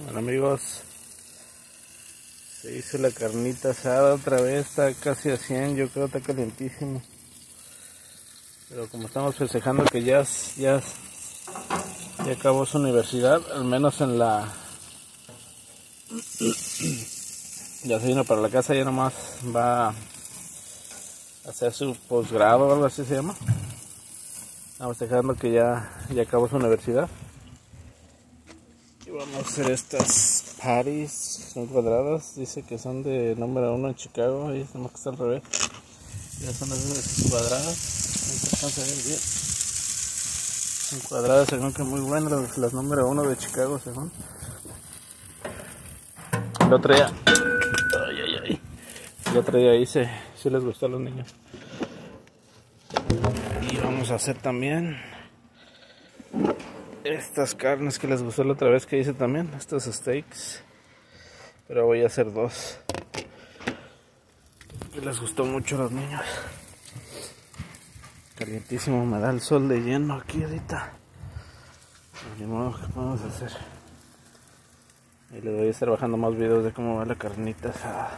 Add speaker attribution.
Speaker 1: Bueno amigos, se hizo la carnita asada otra vez, está casi a 100, yo creo está calientísimo. Pero como estamos festejando que ya, ya, ya acabó su universidad, al menos en la... ya se vino para la casa, ya nomás va a hacer su posgrado o algo así se llama. Estamos festejando que ya, ya acabó su universidad. Y vamos a hacer estas patties, son cuadradas, dice que son de número uno en Chicago, ahí tenemos que estar al revés. Ya son las cuadradas, se ver bien. Son cuadradas, según que muy buenas, las, las número uno de Chicago, según. El otro día, ay, ay, ay. El otro día hice, si les gustó a los niños. Y vamos a hacer también estas carnes que les gustó la otra vez que hice también, estos steaks. Pero voy a hacer dos. Que les gustó mucho a los niños. Calientísimo, me da el sol de lleno aquí ahorita. Ni modo, ¿qué podemos hacer? Y les voy a estar bajando más videos de cómo va la carnita asada.